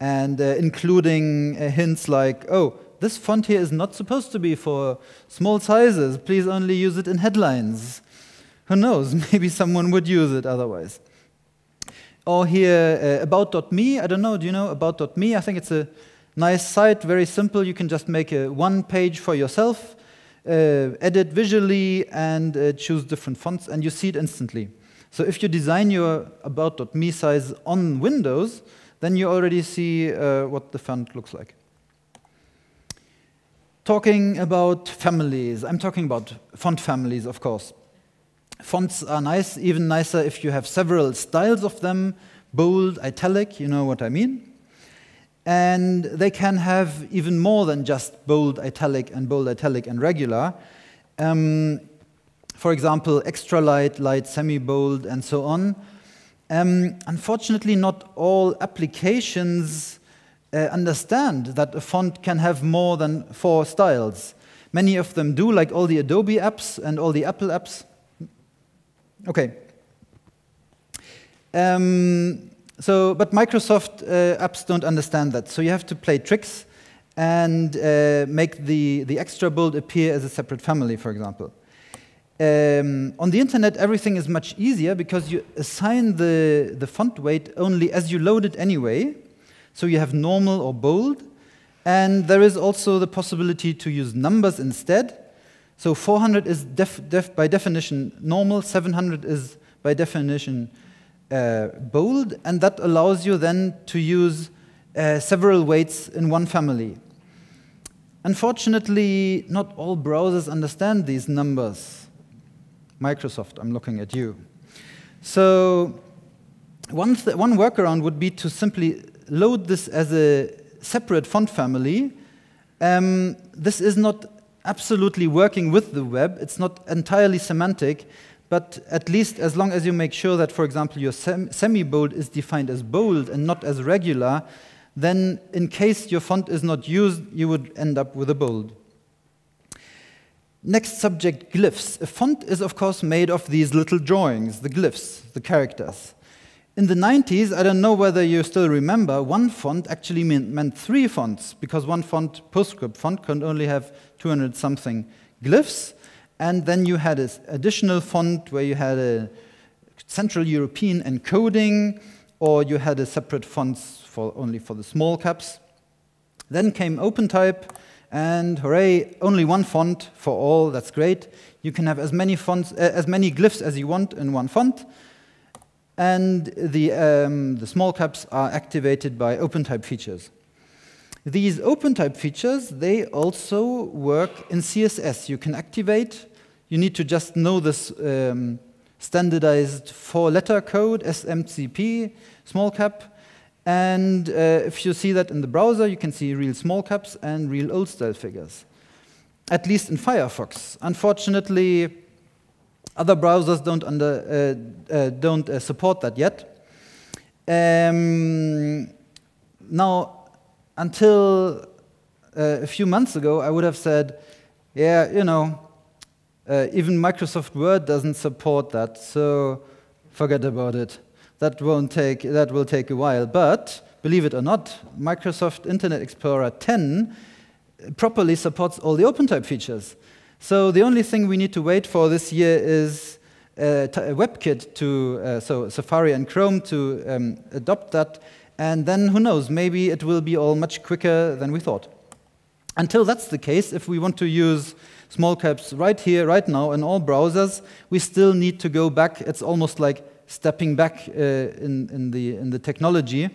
And uh, including uh, hints like, oh, this font here is not supposed to be for small sizes. Please only use it in headlines. Who knows? Maybe someone would use it otherwise. Or here, uh, about.me. I don't know. Do you know about.me? I think it's a nice site, very simple. You can just make a one page for yourself, uh, edit visually, and uh, choose different fonts, and you see it instantly. So if you design your about.me size on Windows, then you already see uh, what the font looks like. Talking about families, I'm talking about font families, of course. Fonts are nice, even nicer if you have several styles of them, bold, italic, you know what I mean. And they can have even more than just bold, italic, and bold, italic, and regular. Um, for example, extra light, light, semi-bold, and so on. Um, unfortunately, not all applications uh, understand that a font can have more than four styles. Many of them do, like all the Adobe apps and all the Apple apps. Okay. Um, so, but Microsoft uh, apps don't understand that. So you have to play tricks and uh, make the, the extra bold appear as a separate family, for example. Um, on the internet, everything is much easier because you assign the, the font weight only as you load it anyway. So you have normal or bold. And there is also the possibility to use numbers instead. So 400 is def, def, by definition normal, 700 is by definition uh, bold, and that allows you then to use uh, several weights in one family. Unfortunately, not all browsers understand these numbers. Microsoft, I'm looking at you. So one, one workaround would be to simply load this as a separate font family. Um, this is not absolutely working with the web. It's not entirely semantic, but at least as long as you make sure that, for example, your sem semi-bold is defined as bold and not as regular, then in case your font is not used, you would end up with a bold. Next subject, glyphs. A font is, of course, made of these little drawings, the glyphs, the characters. In the 90s, I don't know whether you still remember, one font actually meant, meant three fonts, because one font, PostScript font, could only have 200 something glyphs. And then you had this additional font where you had a Central European encoding, or you had a separate fonts for only for the small caps. Then came OpenType, and hooray, only one font for all, that's great. You can have as many fonts, uh, as many glyphs as you want in one font. And the, um, the small caps are activated by OpenType features. These OpenType features, they also work in CSS. You can activate, you need to just know this um, standardized four-letter code, SMCP, small cap. And uh, if you see that in the browser, you can see real small caps and real old style figures. At least in Firefox. Unfortunately, Other browsers don't, under, uh, uh, don't uh, support that yet. Um, now, until uh, a few months ago, I would have said, yeah, you know, uh, even Microsoft Word doesn't support that, so forget about it. That won't take, that will take a while. But believe it or not, Microsoft Internet Explorer 10 properly supports all the OpenType features. So the only thing we need to wait for this year is uh, WebKit to, uh, so Safari and Chrome to um, adopt that, and then who knows, maybe it will be all much quicker than we thought. Until that's the case, if we want to use small caps right here, right now, in all browsers, we still need to go back. It's almost like stepping back uh, in, in, the, in the technology.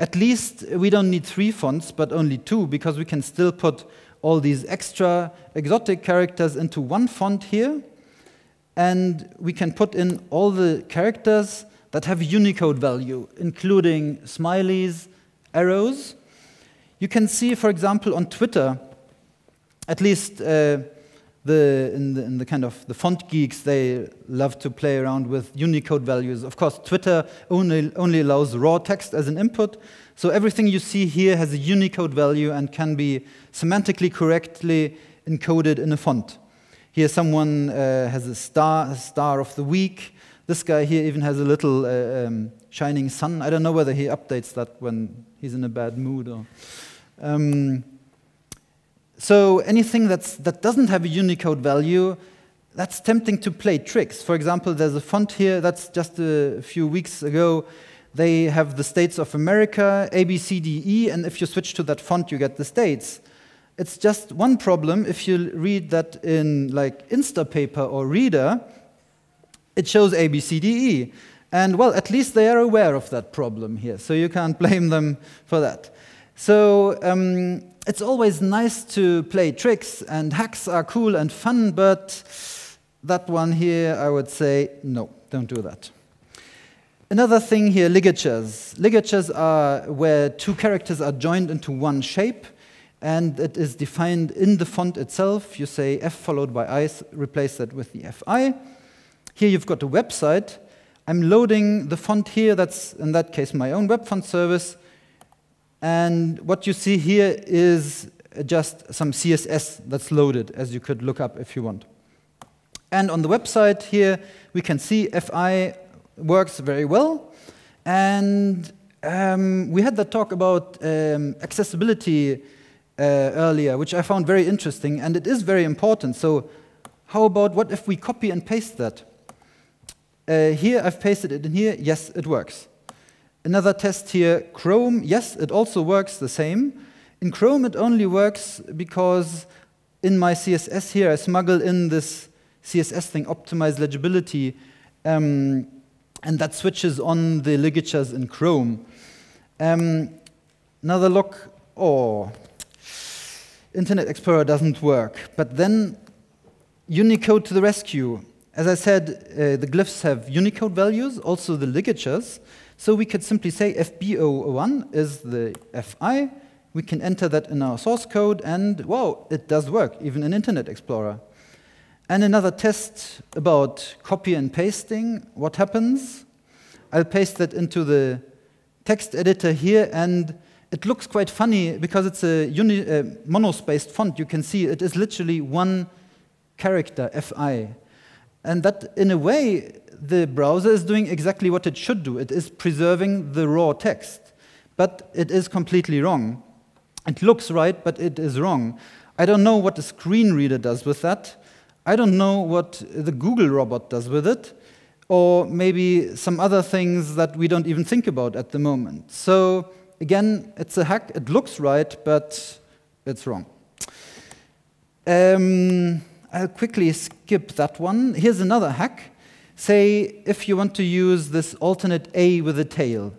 At least we don't need three fonts, but only two, because we can still put all these extra exotic characters into one font here, and we can put in all the characters that have Unicode value, including smileys, arrows, you can see, for example, on Twitter, at least uh, the, in, the, in the kind of the font geeks, they love to play around with Unicode values. Of course, Twitter only, only allows raw text as an input, so everything you see here has a Unicode value and can be semantically correctly encoded in a font. Here someone uh, has a star, a star of the week. This guy here even has a little uh, um, shining sun. I don't know whether he updates that when he's in a bad mood or... Um, so anything that's, that doesn't have a Unicode value, that's tempting to play tricks. For example, there's a font here that's just a few weeks ago. They have the states of America, A, B, C, D, E, and if you switch to that font, you get the states. It's just one problem. If you read that in like Instapaper or Reader, it shows A, B, C, D, E. And well, at least they are aware of that problem here, so you can't blame them for that. So um, it's always nice to play tricks, and hacks are cool and fun, but that one here, I would say, no, don't do that. Another thing here, ligatures. Ligatures are where two characters are joined into one shape, and it is defined in the font itself. You say F followed by I, replace that with the FI. Here you've got a website. I'm loading the font here, that's in that case my own web font service, and what you see here is just some CSS that's loaded, as you could look up if you want. And on the website here, we can see FI works very well. And um, we had that talk about um, accessibility uh, earlier, which I found very interesting, and it is very important. So how about what if we copy and paste that? Uh, here, I've pasted it in here. Yes, it works. Another test here, Chrome, yes, it also works the same. In Chrome, it only works because in my CSS here, I smuggle in this CSS thing, optimize legibility, um, and that switches on the ligatures in Chrome. Um, another look, oh, Internet Explorer doesn't work. But then Unicode to the rescue. As I said, uh, the glyphs have Unicode values, also the ligatures. So we could simply say FB001 is the FI. We can enter that in our source code, and wow, it does work, even in Internet Explorer. And another test about copy and pasting. What happens? I'll paste that into the text editor here, and it looks quite funny because it's a uh, monospaced font. You can see it is literally one character, FI. And that, in a way, the browser is doing exactly what it should do. It is preserving the raw text. But it is completely wrong. It looks right, but it is wrong. I don't know what the screen reader does with that. I don't know what the Google robot does with it, or maybe some other things that we don't even think about at the moment. So again, it's a hack. It looks right, but it's wrong. Um, I'll quickly skip that one. Here's another hack. Say, if you want to use this alternate A with a tail.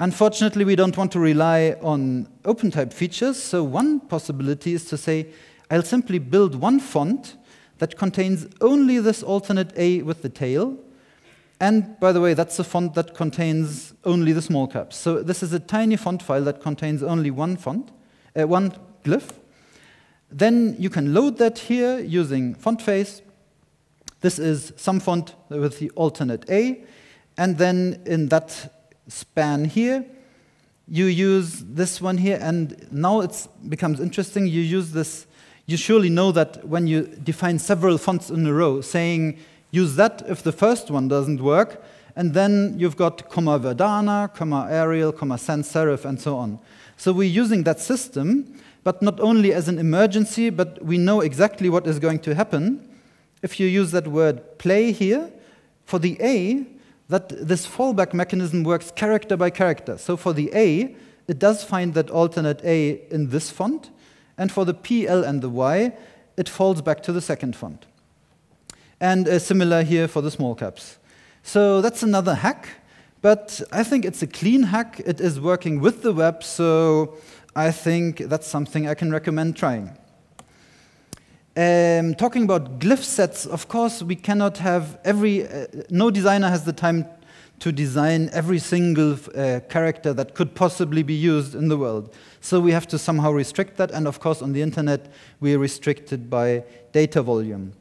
Unfortunately, we don't want to rely on OpenType features, so one possibility is to say, I'll simply build one font that contains only this alternate A with the tail. And by the way, that's a font that contains only the small caps. So this is a tiny font file that contains only one font, uh, one glyph. Then you can load that here using font face, This is some font with the alternate A, and then in that span here, you use this one here, and now it becomes interesting. You use this, you surely know that when you define several fonts in a row, saying use that if the first one doesn't work, and then you've got comma Verdana, comma Arial, comma sans serif, and so on. So we're using that system, but not only as an emergency, but we know exactly what is going to happen. If you use that word play here, for the A, that this fallback mechanism works character by character. So for the A, it does find that alternate A in this font, and for the P, L, and the Y, it falls back to the second font. And uh, similar here for the small caps. So that's another hack, but I think it's a clean hack. It is working with the web, so I think that's something I can recommend trying. Um, talking about glyph sets, of course, we cannot have every, uh, no designer has the time to design every single uh, character that could possibly be used in the world. So we have to somehow restrict that, and of course, on the internet, we are restricted by data volume.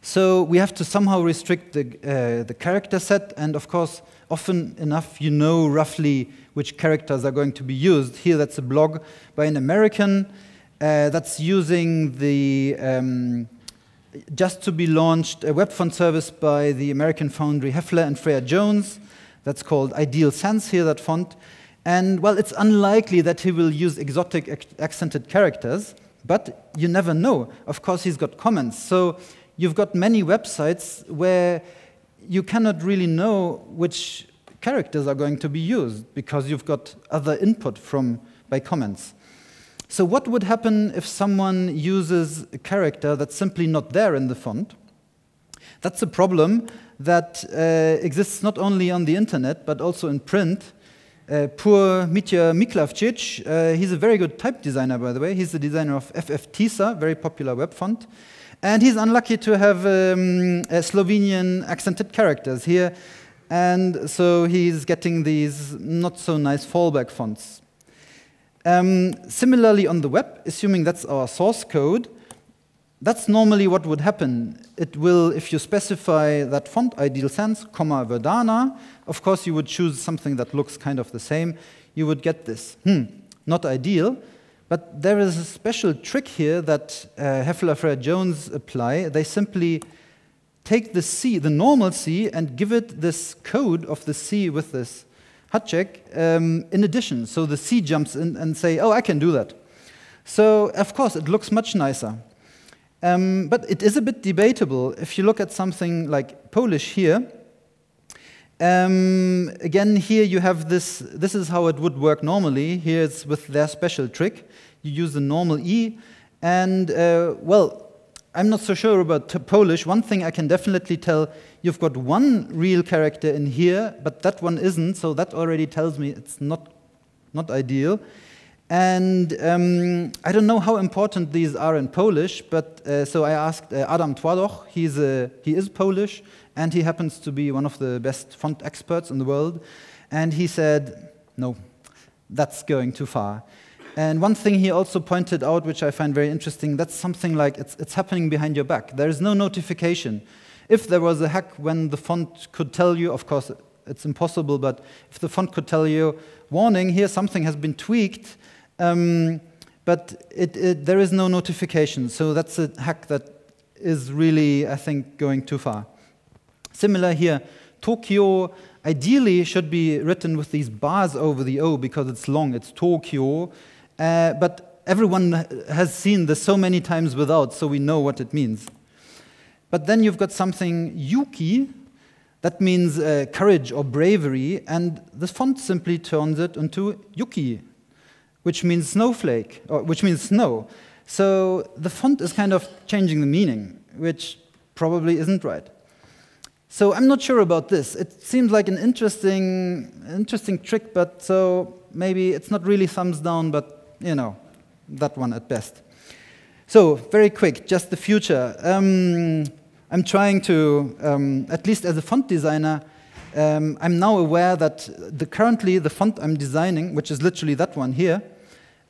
So we have to somehow restrict the, uh, the character set, and of course, often enough, you know roughly which characters are going to be used. Here, that's a blog by an American uh, that's using the um, just to be launched a web font service by the American foundry Hoefler and Frere-Jones. That's called Ideal Sans here, that font. And well, it's unlikely that he will use exotic accented characters, but you never know. Of course, he's got comments. So you've got many websites where you cannot really know which characters are going to be used because you've got other input from by comments. So what would happen if someone uses a character that's simply not there in the font? That's a problem that uh, exists not only on the internet, but also in print. Uh, poor Mitja Miklavčič, uh, he's a very good type designer, by the way. He's the designer of FF very popular web font. And he's unlucky to have um, Slovenian accented characters here. And so he's getting these not so nice fallback fonts. Um, similarly, on the web, assuming that's our source code, that's normally what would happen. It will, if you specify that font ideal sans, comma Verdana, of course you would choose something that looks kind of the same. You would get this. Hmm, not ideal. But there is a special trick here that uh, Hoefler Freya Jones apply. They simply take the C, the normal C, and give it this code of the C with this háček um, in addition. So the C jumps in and say, oh, I can do that. So of course, it looks much nicer. Um, but it is a bit debatable. If you look at something like Polish here, um, again, here you have this, this is how it would work normally. Here it's with their special trick. You use the normal E, and uh, well, I'm not so sure about Polish. One thing I can definitely tell, you've got one real character in here, but that one isn't, so that already tells me it's not, not ideal. And um, I don't know how important these are in Polish, but uh, so I asked uh, Adam Twardoch, he's a, he is Polish, and he happens to be one of the best font experts in the world, and he said, no, that's going too far. And one thing he also pointed out, which I find very interesting, that's something like it's, it's happening behind your back. There is no notification. If there was a hack when the font could tell you, of course, it's impossible, but if the font could tell you, warning, here something has been tweaked, um, but it, it, there is no notification. So that's a hack that is really, I think, going too far. Similar here, Tokyo ideally should be written with these bars over the O because it's long, it's Tokyo. Uh, but everyone has seen this so many times without, so we know what it means. But then you've got something Yuki, that means uh, courage or bravery, and the font simply turns it into Yuki, which means snowflake, or which means snow. So the font is kind of changing the meaning, which probably isn't right. So I'm not sure about this. It seems like an interesting, interesting trick, but so maybe it's not really thumbs down, but you know, that one at best. So, very quick, just the future. Um, I'm trying to, um, at least as a font designer, um, I'm now aware that the, currently the font I'm designing, which is literally that one here,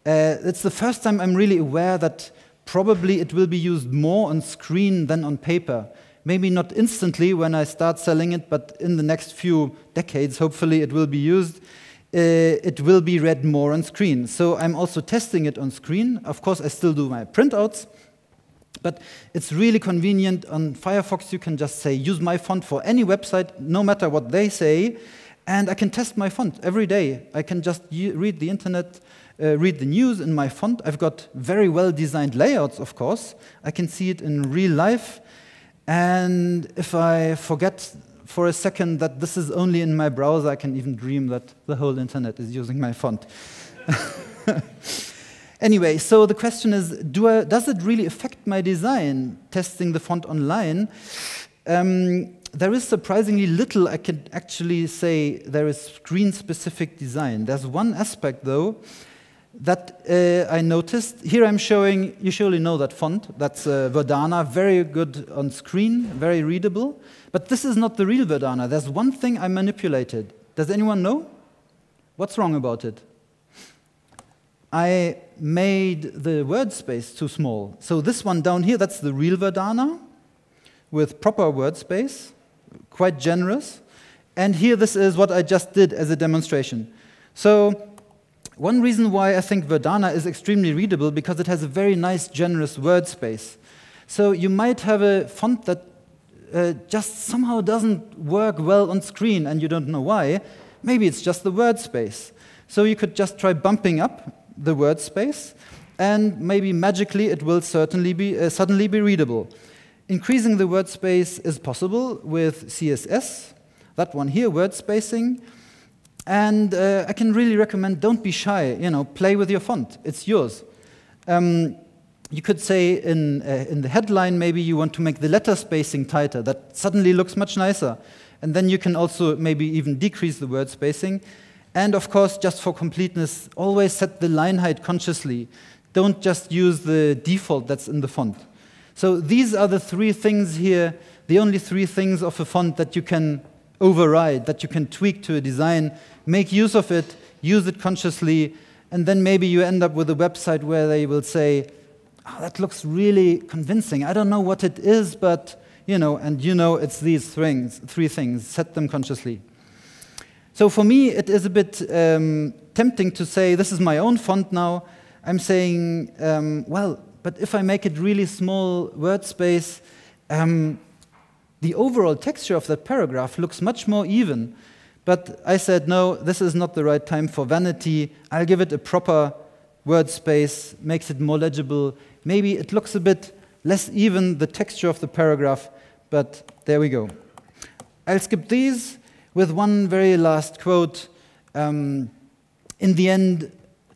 uh, it's the first time I'm really aware that probably it will be used more on screen than on paper. Maybe not instantly when I start selling it, but in the next few decades, hopefully, it will be used. Uh, it will be read more on screen. So I'm also testing it on screen. Of course, I still do my printouts, but it's really convenient. On Firefox, you can just say, use my font for any website, no matter what they say, and I can test my font every day. I can just read the internet, uh, read the news in my font. I've got very well designed layouts, of course. I can see it in real life. And if I forget for a second that this is only in my browser, I can even dream that the whole internet is using my font. anyway, so the question is do I, does it really affect my design, testing the font online? Um, there is surprisingly little I can actually say there is screen specific design. There's one aspect, though, that uh, I noticed. Here I'm showing, you surely know that font. That's uh, Verdana, very good on screen, very readable. But this is not the real Verdana. There's one thing I manipulated. Does anyone know? What's wrong about it? I made the word space too small. So this one down here, that's the real Verdana with proper word space, quite generous. And here this is what I just did as a demonstration. So one reason why I think Verdana is extremely readable because it has a very nice, generous word space. So you might have a font that uh, just somehow doesn't work well on screen and you don't know why. Maybe it's just the word space. So you could just try bumping up the word space and maybe magically it will certainly be, uh, suddenly be readable. Increasing the word space is possible with CSS, that one here, word spacing. And uh, I can really recommend don't be shy, you know, play with your font, it's yours. Um, you could say in, uh, in the headline, maybe you want to make the letter spacing tighter. That suddenly looks much nicer. And then you can also maybe even decrease the word spacing. And of course, just for completeness, always set the line height consciously. Don't just use the default that's in the font. So these are the three things here, the only three things of a font that you can override, that you can tweak to a design make use of it, use it consciously, and then maybe you end up with a website where they will say, oh, that looks really convincing. I don't know what it is, but, you know, and you know it's these things, three things. Set them consciously. So for me, it is a bit um, tempting to say, this is my own font now. I'm saying, um, well, but if I make it really small word space, um, the overall texture of that paragraph looks much more even. But I said, no, this is not the right time for vanity. I'll give it a proper word space, makes it more legible. Maybe it looks a bit less even, the texture of the paragraph, but there we go. I'll skip these with one very last quote. Um, in the end,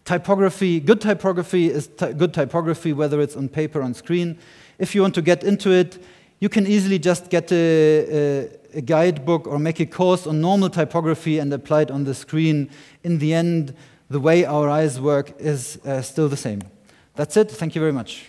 typography, good typography is ty good typography, whether it's on paper or on screen. If you want to get into it, you can easily just get a, a a guidebook or make a course on normal typography and apply it on the screen. In the end, the way our eyes work is uh, still the same. That's it. Thank you very much.